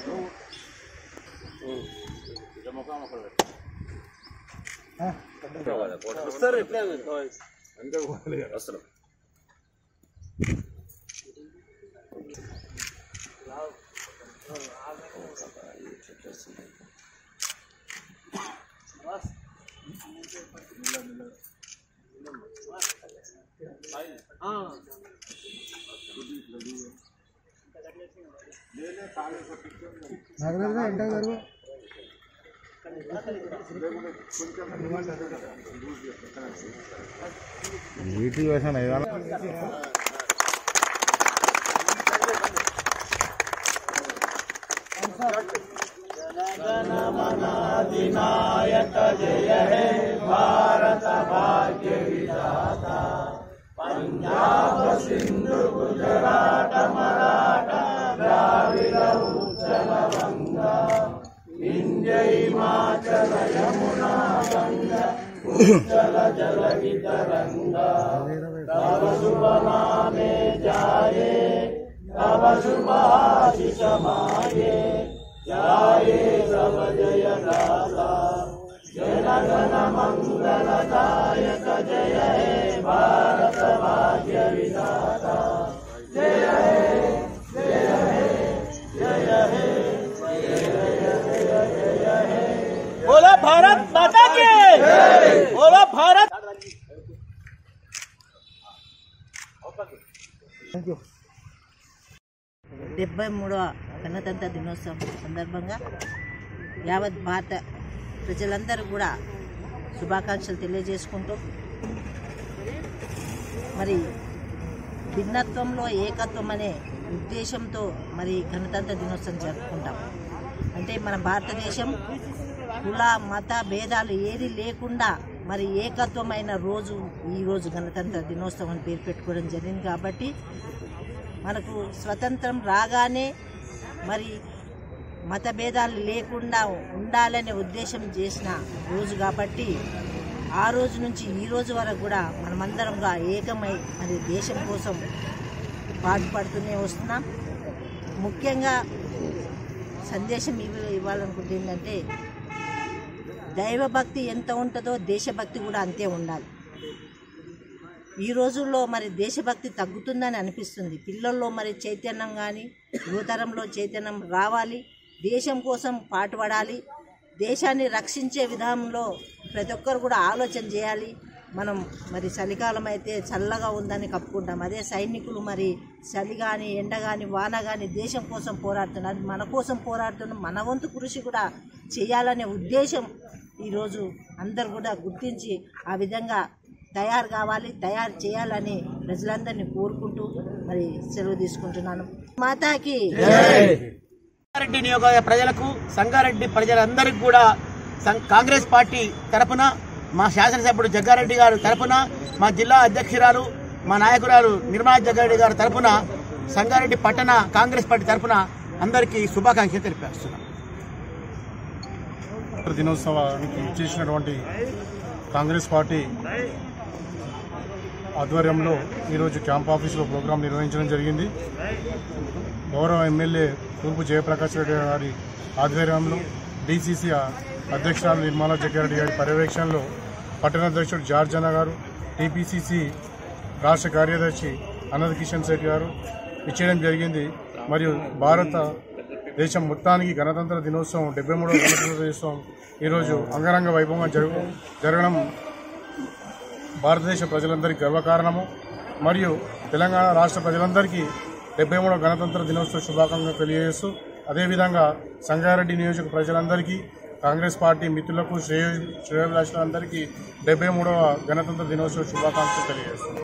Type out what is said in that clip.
Gracias. అసలు हाँ नागराज भाई एंटर करो वैसा नहीं वाला अधिनायक जय है भारत भाग्य विधाता पंजाब सिंधु गुजरात विंध्य हिमाचल यमुना गंगा उज्जल जल तरंगा तव शुभ जाए तव शुभाशिष जाए सब जय दादा जन मंगल दायक जय हे भारत డెబ్బై మూడవ గణతంత్ర దినోత్సవం సందర్భంగా యావత్ భారత ప్రజలందరూ కూడా శుభాకాంక్షలు తెలియజేసుకుంటూ మరి భిన్నత్వంలో ఏకత్వం అనే ఉద్దేశంతో మరి గణతంత్ర దినోత్సవం జరుపుకుంటాం. అంటే మన భారతదేశం కుల మత భేదాలు ఏది లేకుండా మరి ఏకత్వమైన రోజు ఈ రోజు గణతంత్ర దినోత్సవం అని పేరు పెట్టుకోవడం జరిగింది కాబట్టి మనకు స్వతంత్రం రాగానే మరి మత భేదాలు లేకుండా ఉండాలనే ఉద్దేశం చేసిన రోజు కాబట్టి ఆ రోజు నుంచి ఈ రోజు వరకు కూడా మనమందరంగా ఏకమై మరి దేశం కోసం పాటుపడుతూనే వస్తున్నాం. ముఖ్యంగా సందేశం ఇవ్వాలనుకుంటే ఏంటంటే దైవభక్తి ఎంత ఉంటుందో దేశభక్తి కూడా అంతే ఉండాలి. ఈ రోజుల్లో మరి దేశభక్తి తగ్గుతుందని అనిపిస్తుంది. పిల్లల్లో మరి చైతన్యం కానీ యువతరంలో చైతన్యం రావాలి. దేశం కోసం పాటుపడాలి. దేశాన్ని రక్షించే విధానంలో ప్రతి ఒక్కరు కూడా ఆలోచన చేయాలి. మనం మరి చలికాలం అయితే చల్లగా ఉందని కప్పుకుంటాం. అదే సైనికులు మరి చలి కానీ ఎండ కానీ వాన కానీ దేశం కోసం పోరాడుతున్నారు. మన కోసం పోరాడుతున్న మన వంతు కృషి కూడా చేయాలనే ఉద్దేశం ఈరోజు అందరు కూడా గుర్తించి ఆ విధంగా తయారు కావాలి తయారు చేయాలని ప్రజలందరినీ కోరుకుంటూ మరి సెలవు తీసుకుంటున్నాను. మాతాకి సంగారెడ్డి నియోజకవర్గ ప్రజలకు సంగారెడ్డి ప్రజలందరికీ కూడా సం- కాంగ్రెస్ పార్టీ తరపున మా శాసనసభ్యుడు జగ్గారెడ్డి గారు తరపున మా జిల్లా అధ్యక్షురాలు మా నాయకురాలు నిర్మలా జగ్గారెడ్డి గారి తరపున సంగారెడ్డి పట్టణ కాంగ్రెస్ పార్టీ తరపున అందరికీ శుభాకాంక్షలు తెలియపరుస్తున్నాం. గణతంత్ర దినోత్సవానికి చేసినటువంటి కాంగ్రెస్ పార్టీ ఆధ్వర్యంలో ఈరోజు క్యాంప్ ఆఫీసులో ప్రోగ్రాం నిర్వహించడం జరిగింది. గౌరవ ఎమ్మెల్యే తూర్పు జయప్రకాష్ రెడ్డి గారి ఆధ్వర్యంలో డీసీసీ అధ్యక్షురాలు నిర్మలా జగ్గారెడ్డి గారి పర్యవేక్షణలో పట్టణ అధ్యక్షుడు జార్జ్ అన్న గారు టీపీసీసీ రాష్ట్ర కార్యదర్శి అనంత్ కిషన్ శెట్టి గారు ఇచ్చేయడం జరిగింది. మరియు భారత దేశం మొత్తానికి గణతంత్ర దినోత్సవం డెబ్బై మూడవ గణతంత్ర దినోత్సవం ఈరోజు అంగరంగ వైభవంగా జరుగు జరగడం భారతదేశ ప్రజలందరికీ గర్వకారణము. మరియు తెలంగాణ రాష్ట్ర ప్రజలందరికీ డెబ్బై మూడవ గణతంత్ర దినోత్సవ శుభాకాంక్షలు తెలియజేస్తూ అదేవిధంగా సంగారెడ్డి నియోజక ప్రజలందరికీ కాంగ్రెస్ పార్టీ మిత్రులకు శ్రేయ శ్రేయోభిలాషులందరికీ డెబ్బై మూడవ గణతంత్ర దినోత్సవ శుభాకాంక్షలు తెలియజేస్తుంది